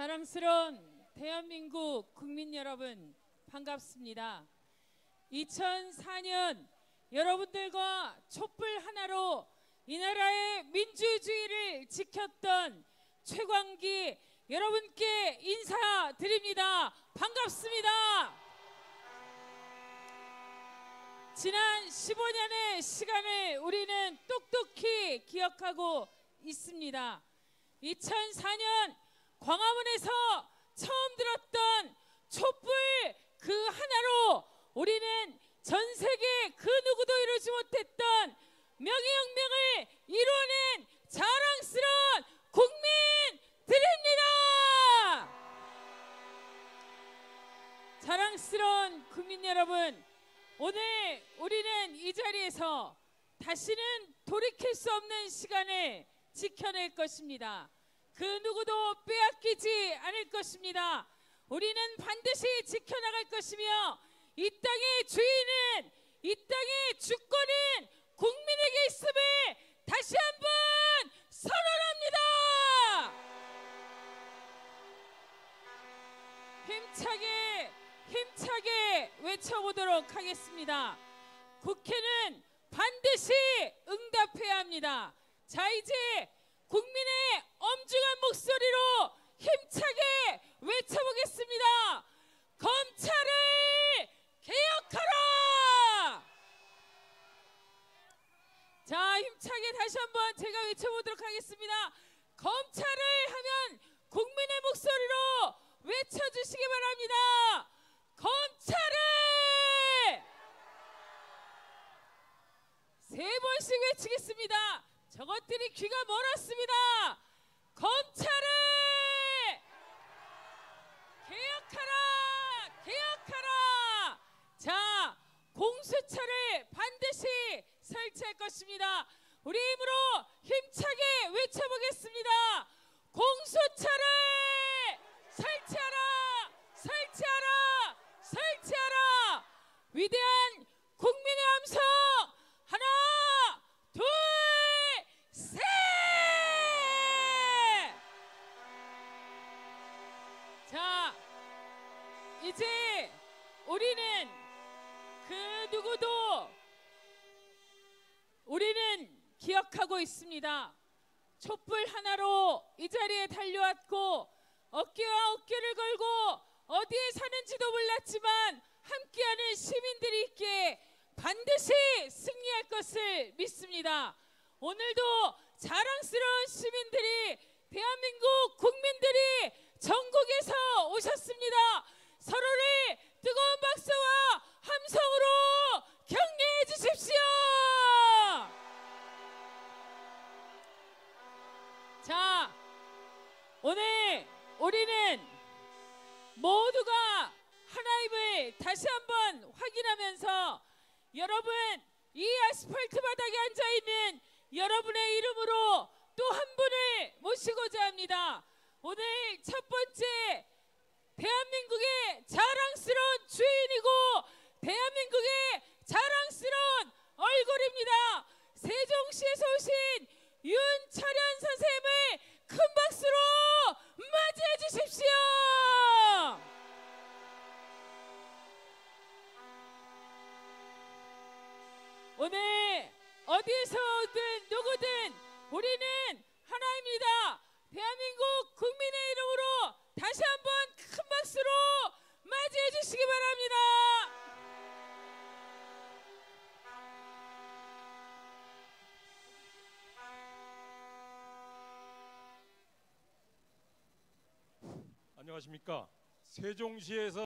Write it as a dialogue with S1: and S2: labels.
S1: 자랑스러운 대한민국 국민 여러분 반갑습니다. 2004년 여러분들과 촛불 하나로 이 나라의 민주주의를 지켰던 최광기 여러분께 인사드립니다. 반갑습니다. 지난 15년의 시간을 우리는 똑똑히 기억하고 있습니다. 2004년 광화문에서 처음 들었던 촛불 그 하나로 우리는 전 세계 그 누구도 이루지 못했던 명예혁명을 이루어낸 자랑스러운 국민들입니다. 자랑스러운 국민 여러분, 오늘 우리는 이 자리에서 다시는 돌이킬 수 없는 시간을 지켜낼 것입니다. 그 누구도 않을 것입니다. 우리는 반드시 지켜나갈 것이며 이 땅의 주인은 이 땅의 주권은 국민에게 있음을 다시 한번 선언합니다. 힘차게 힘차게 외쳐보도록 하겠습니다. 국회는 반드시 응답해야 합니다. 자 이제 국민의 엄중한 목소리로 힘차게 외쳐보겠습니다. 검찰을 개혁하라! 자, 힘차게 다시 한번 제가 외쳐보도록 하겠습니다. 검찰을 하면 국민의 목소리로 외쳐주시기 바랍니다. 검찰을! 세 번씩 외치겠습니다. 저것들이 귀가 멀었습니다. 검찰을 개혁하라! 개혁하라! 자, 공수처를 반드시 설치할 것입니다. 우리 힘으로 힘차게 외쳐보겠습니다. 공수처를 설치하라! 설치하라! 설치하라! 위대한 국민의 함성 하나, 둘, 셋! 자, 이제 우리는 그 누구도 우리는 기억하고 있습니다. 촛불 하나로 이 자리에 달려왔고 어깨와 어깨를 걸고 어디에 사는지도 몰랐지만 함께하는 시민들이 있기에 반드시 승리할 것을 믿습니다. 오늘도 자랑스러운 시민들이 대한민국 국민들이 전국에서 오셨습니다. 서로를 뜨거운 박수와 함성으로 격려해 주십시오. 자, 오늘 우리는 모두가 하나임을 다시 한번 확인하면서 여러분 이 아스팔트 바닥에 앉아 있는 여러분의 이름으로 또 한 분을 모시고자 합니다. 오늘 첫 번째 대한민국의 자랑스러운 주인이고 대한민국의 자랑 오늘 어디에서든 누구든 우리는 하나입니다. 대한민국 국민의 이름으로 다시 한번 큰 박수로 맞이해 주시기 바랍니다.
S2: 안녕하십니까 세종시에서